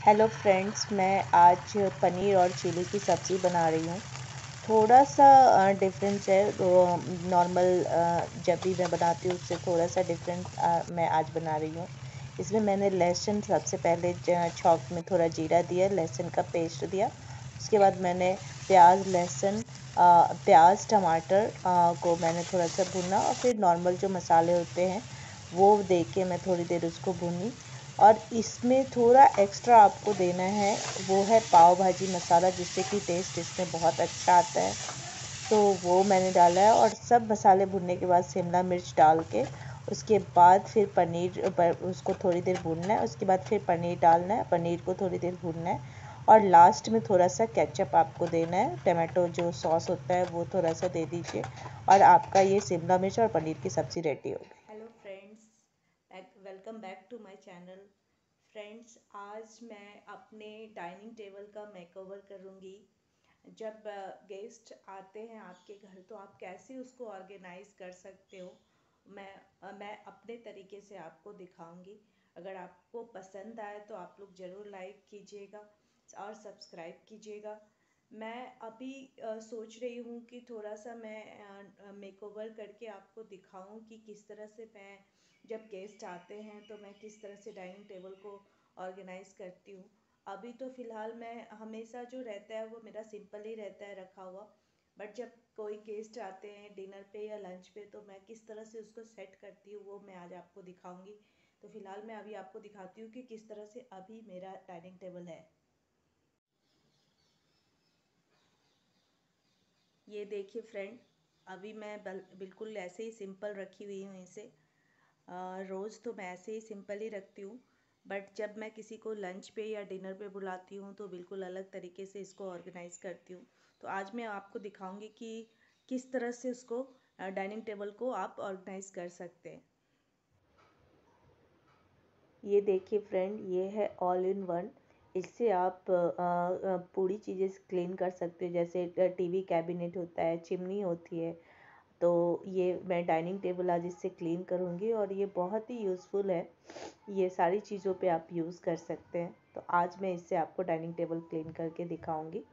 Hello friends मैं आज पनीर और चिली की सब्ज़ी बना रही हूँ। थोड़ा सा डिफरेंस है नॉर्मल जब भी मैं बनाती हूँ, उससे थोड़ा सा डिफरेंस मैं आज बना रही हूँ। इसमें मैंने लहसुन सबसे पहले छौक में थोड़ा जीरा दिया, लहसुन का पेस्ट दिया। उसके बाद मैंने प्याज, लहसुन प्याज, टमाटर को मैंने थोड़ा सा भुना और फिर नॉर्मल जो मसाले होते हैं, वो दे के मैं थोड़ी देर उसको भूनी। और इसमें थोड़ा एक्स्ट्रा आपको देना है, वो है पाव भाजी मसाला, जिससे कि टेस्ट इसमें बहुत अच्छा आता है। तो वो मैंने डाला है और सब मसाले भुनने के बाद शिमला मिर्च डाल के, उसके बाद फिर पनीर उसको थोड़ी देर भूनना है, उसके बाद फिर पनीर डालना है, पनीर को थोड़ी देर भूनना है। और लास्ट में थोड़ा सा केचप आपको देना है, टमाटो जो सॉस होता है, वो थोड़ा सा दे दीजिए। और आपका ये शिमला मिर्च और पनीर की सब्ज़ी रेडी हो friends welcome back to my channel friends आज मैं अपने डाइनिंग टेबल का मेकओवर करूँगी। जब गेस्ट आते हैं आपके घर तो आप कैसे उसको ऑर्गेनाइज कर सकते हो? मैं मैं अपने तरीके से आपको दिखाऊँगी। अगर आपको पसंद आए तो आप लोग ज़रूर लाइक कीजिएगा और सब्सक्राइब कीजिएगा। मैं अभी आ, सोच रही हूँ कि थोड़ा सा मैं मेकओवर करके आपको दिखाऊँ कि किस तरह से मैं जब गेस्ट आते हैं तो मैं किस तरह से डाइनिंग टेबल को ऑर्गेनाइज़ करती हूँ। अभी तो फ़िलहाल मैं हमेशा जो रहता है, वो मेरा सिंपल ही रहता है, रखा हुआ। बट जब कोई गेस्ट आते हैं डिनर पे या लंच पे तो मैं किस तरह से उसको सेट करती हूँ, वो मैं आज आपको दिखाऊँगी। तो फ़िलहाल मैं अभी आपको दिखाती हूँ कि किस तरह से अभी मेरा डाइनिंग टेबल है। ये देखिए फ्रेंड अभी मैं बिल्कुल ऐसे ही सिंपल रखी हुई हूँ इसे। रोज़ तो मैं ऐसे ही सिंपल ही रखती हूँ, बट जब मैं किसी को लंच पे या डिनर पे बुलाती हूँ तो बिल्कुल अलग तरीके से इसको ऑर्गेनाइज करती हूँ। तो आज मैं आपको दिखाऊँगी कि किस तरह से उसको डाइनिंग टेबल को आप ऑर्गेनाइज कर सकते हैं। ये देखिए फ्रेंड, ये है ऑल इन वन। इससे आप पूरी चीज़ें क्लीन कर सकते हो, जैसे टीवी कैबिनेट होता है, चिमनी होती है तो ये मैं डाइनिंग टेबल आज इससे क्लीन करूँगी और ये बहुत ही यूज़फुल है। ये सारी चीज़ों पे आप यूज़ कर सकते हैं। तो आज मैं इससे आपको डाइनिंग टेबल क्लीन करके दिखाऊँगी।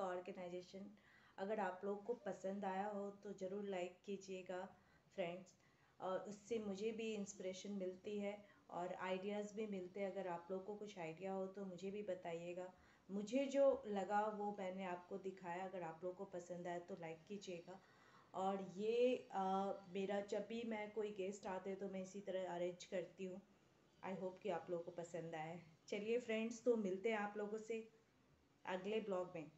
का ऑर्गेनाइजेशन। अगर आप लोग को पसंद आया हो तो ज़रूर लाइक कीजिएगा फ्रेंड्स और उससे मुझे भी इंस्पिरेशन मिलती है और आइडियाज़ भी मिलते हैं। अगर आप लोग को कुछ आइडिया हो तो मुझे भी बताइएगा। मुझे जो लगा वो मैंने आपको दिखाया। अगर आप लोग को पसंद आया तो लाइक कीजिएगा। और ये आ, मेरा जब भी मैं कोई गेस्ट आते तो मैं इसी तरह अरेंज करती हूँ। आई होप कि आप लोगों को पसंद आए चलिए फ्रेंड्स तो मिलते हैं आप लोगों से अगले ब्लॉग में।